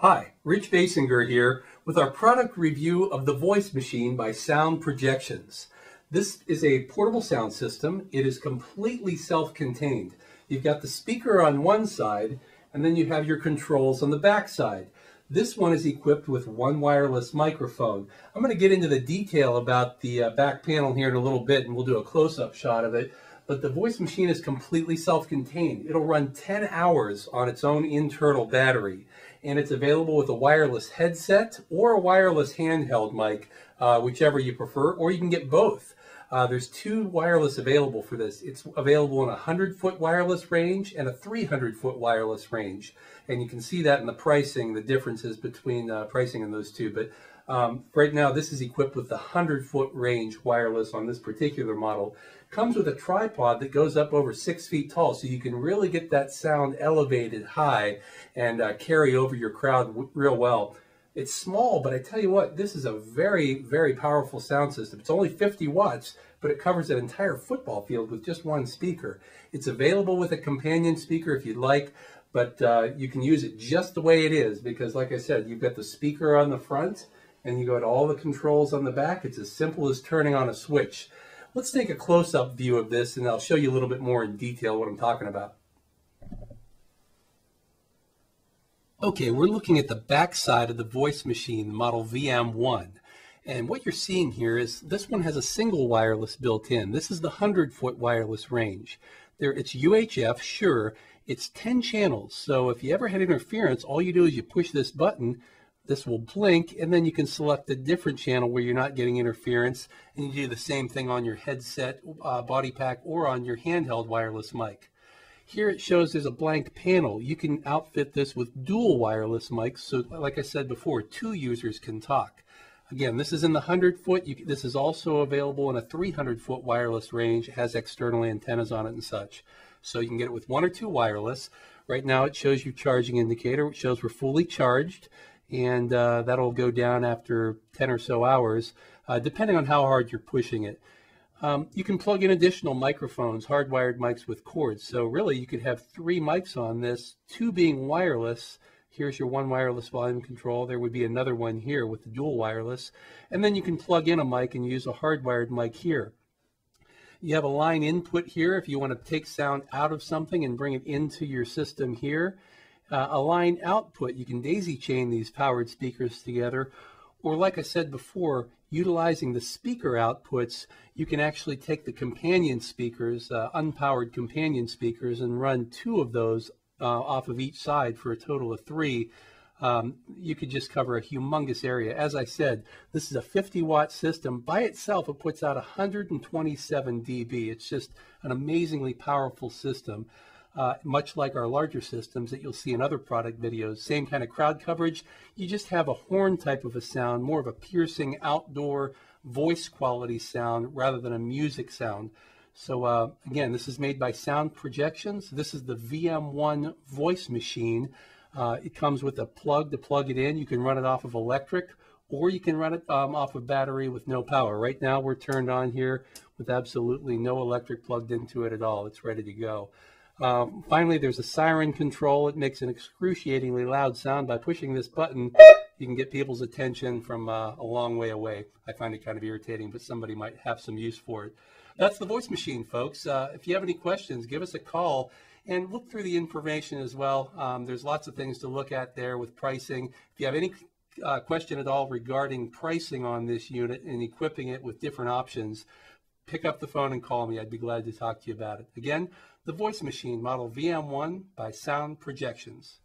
Hi, Rich Basinger here with our product review of the Voice Machine by Sound Projections. This is a portable sound system. It is completely self-contained. You've got the speaker on one side and then you have your controls on the back side. This one is equipped with one wireless microphone. I'm going to get into the detail about the uh, back panel here in a little bit and we'll do a close-up shot of it. But the voice machine is completely self-contained. It'll run 10 hours on its own internal battery and it's available with a wireless headset or a wireless handheld mic, uh, whichever you prefer, or you can get both. Uh, there's two wireless available for this. It's available in a 100 foot wireless range and a 300 foot wireless range. And you can see that in the pricing, the differences between uh, pricing in those two. But um, right now, this is equipped with the 100 foot range wireless on this particular model. Comes with a tripod that goes up over six feet tall, so you can really get that sound elevated high and uh, carry over your crowd real well. It's small, but I tell you what, this is a very, very powerful sound system. It's only 50 watts, but it covers an entire football field with just one speaker. It's available with a companion speaker if you'd like, but uh, you can use it just the way it is because, like I said, you've got the speaker on the front and you got all the controls on the back. It's as simple as turning on a switch. Let's take a close-up view of this and I'll show you a little bit more in detail what I'm talking about. Okay, we're looking at the back side of the voice machine, the model VM1. And what you're seeing here is this one has a single wireless built in. This is the 100 foot wireless range. There, it's UHF, sure, it's 10 channels. So if you ever had interference, all you do is you push this button this will blink and then you can select a different channel where you're not getting interference and you do the same thing on your headset uh, body pack or on your handheld wireless mic. Here it shows there's a blank panel. You can outfit this with dual wireless mics so like I said before two users can talk. Again, this is in the 100 foot. You, this is also available in a 300 foot wireless range. It has external antennas on it and such. So you can get it with one or two wireless. Right now it shows your charging indicator. It shows we're fully charged and uh, that'll go down after 10 or so hours, uh, depending on how hard you're pushing it. Um, you can plug in additional microphones, hardwired mics with cords. So really, you could have three mics on this, two being wireless. Here's your one wireless volume control. There would be another one here with the dual wireless. And then you can plug in a mic and use a hardwired mic here. You have a line input here if you want to take sound out of something and bring it into your system here uh, a line output, you can daisy chain these powered speakers together. Or like I said before, utilizing the speaker outputs, you can actually take the companion speakers, uh, unpowered companion speakers, and run two of those uh, off of each side for a total of three. Um, you could just cover a humongous area. As I said, this is a 50 watt system. By itself, it puts out 127 dB. It's just an amazingly powerful system uh, much like our larger systems that you'll see in other product videos. Same kind of crowd coverage. You just have a horn type of a sound, more of a piercing outdoor voice quality sound rather than a music sound. So uh, again, this is made by Sound Projections. This is the VM1 voice machine. Uh, it comes with a plug to plug it in. You can run it off of electric or you can run it um, off of battery with no power. Right now we're turned on here with absolutely no electric plugged into it at all. It's ready to go. Um, finally, there's a siren control. It makes an excruciatingly loud sound. By pushing this button, you can get people's attention from uh, a long way away. I find it kind of irritating, but somebody might have some use for it. That's the voice machine, folks. Uh, if you have any questions, give us a call and look through the information as well. Um, there's lots of things to look at there with pricing. If you have any uh, question at all regarding pricing on this unit and equipping it with different options, pick up the phone and call me. I'd be glad to talk to you about it. Again, the Voice Machine Model VM1 by Sound Projections.